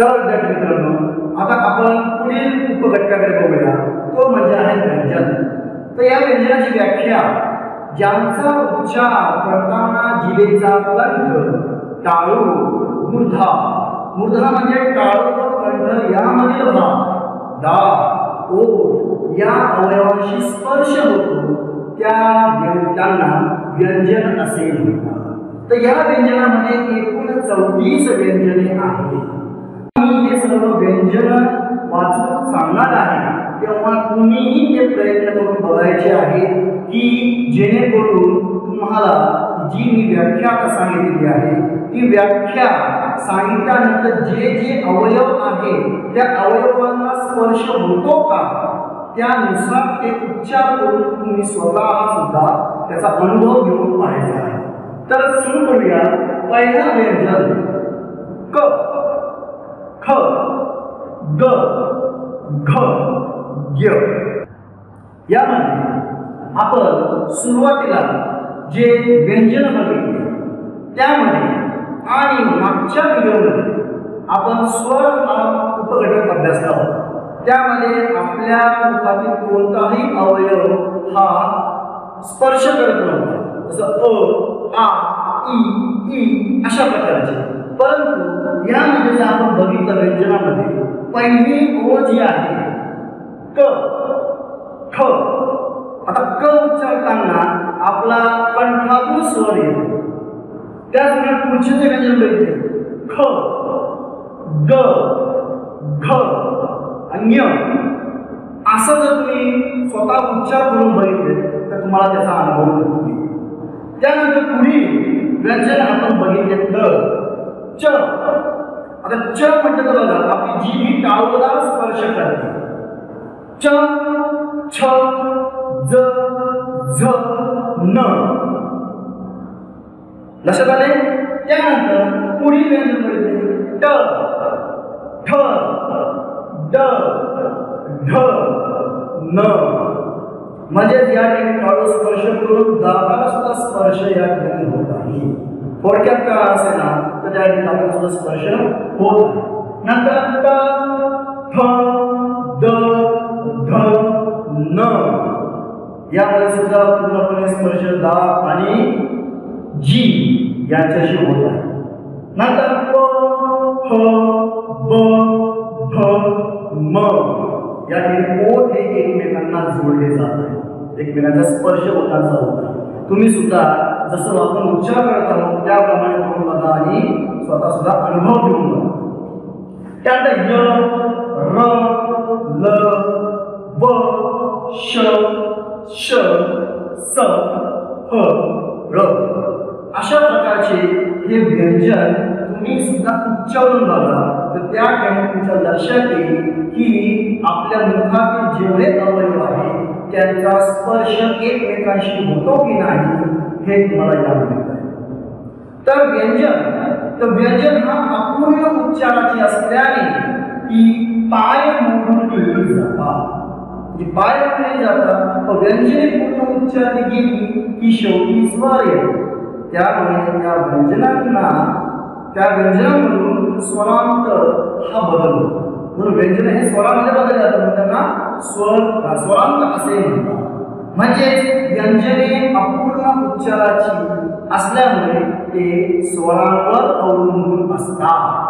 चला विद्यार्थी मित्रांनो आता आपण पुढील उपघटकाकडे बघूया. तो म्हणजे आहे व्यंजन. तर या व्यंजनाची व्याख्या ज्यांचा उच्चार करताना जिवेचा कंठ टाळू मूर्धा. मूर्धा म्हणजे टाळू व कंठ यामधील भाग. दा ओ या अवयवांशी स्पर्श होतो. त्या देवतांना त्यांना व्यंजन असे म्हणतात. तर या व्यंजनामध्ये एकूण चौतीस व्यंजने आहेत. सर्व व्यंजन वाचून सांगणार आहे तेव्हा तुम्हीही ते प्रयत्न करून बघायचे आहे की जेणेकरून तुम्हाला जी मी व्याख्या आता सांगितलेली आहे ती व्याख्या सांगितल्यानंतर जे जे अवयव आहे त्या अवयवांना स्पर्श होतो का? त्यानुसार ते उच्चार करून तुम्ही स्वतः सुद्धा त्याचा अनुभव घेऊन पाहायचा आहे. तर सुरू करूया. पहिला व्यंजन क. ख ग घ य. यामध्ये आपण सुरुवातीला जे व्यंजन बघितले त्यामध्ये आणि मागच्या व्हिडिओमध्ये आपण स्वर हा उपघटक अभ्यासला होता. त्यामध्ये आपल्या मुखातील कोणताही अवयव हा स्पर्श करत नव्हता. जसं अ आ ई ई अशा प्रकारचे. परंतु यामध्ये जर आपण बघितलं व्यंजनामध्ये पहिली ओ जी आहे क ख. आता क उच्चारताना आपला कंठातून स्वर येतो. त्याचप्रमाणे पुढचे जे व्यंजन बघितले ख ग घ आणि य असं जर तुम्ही स्वतः उच्चार करून बघितले तर तुम्हाला त्याचा अनुभव येतो त्यानंतर पुढील व्यंजन आपण बघितले द. च. आता च म्हटलं तर बघा आपली जी ही टाळूला स्पर्श करते. च छ ज झ न. लक्षात आले? त्यानंतर पुढील व्यंजन मिळते ट ठ ड ढ न. म्हणजेच या ठिकाणी टाळू स्पर्श करून दाताला सुद्धा स्पर्श या ठिकाणी होत आहे. थोडक्यात का असे ना तर त्या ठिकाणी दाताला सुद्धा स्पर्श होत नंतर थ द ध न. यामध्ये सुद्धा पूर्णपणे स्पर्श दात आणि जी याच्याशी होत आहे. नंतर प ह ब भ म. या ठिकाणी ओठ हे एकमेकांना जोडले जात आहे एकमेकांचा स्पर्श ओठांचा होत आहे तुम्ही सुद्धा जसं आपण उच्चार करत आहोत त्याप्रमाणे करून बघा आणि स्वतः सुद्धा अनुभव घेऊन बघा. त्यानंतर य र ल व श श स ह र. अशा प्रकारचे हे व्यंजन तुम्ही सुद्धा उच्चारून बघा. तर त्या ठिकाणी तुमच्या लक्षात येईल की आपल्या मुखातील जेवढे अवयव आहेत त्यांचा स्पर्श एकमेकांशी होतो की नाही हे तुम्हाला यामध्ये तर व्यंजन तर व्यंजन हा अपूर्ण उच्चाराची असल्याने ती पाय म्हणून लिहिली जातात. म्हणजे पाय मोडली जातात व्यंजने पूर्ण उच्चारली गेली की शेवटी स्वर येतो. त्यामुळे त्या व्यंजनांना त्या व्यंजनामधून स्वरांत हा बदल होतो. म्हणून व्यंजन हे स्वरामध्ये बदल जातात त्यांना स्वर स्वरांत असे म्हणतात. म्हणजेच व्यंजने अपूर्ण उच्चाराची असल्यामुळे ते स्वरांवर अवलंबून असतात.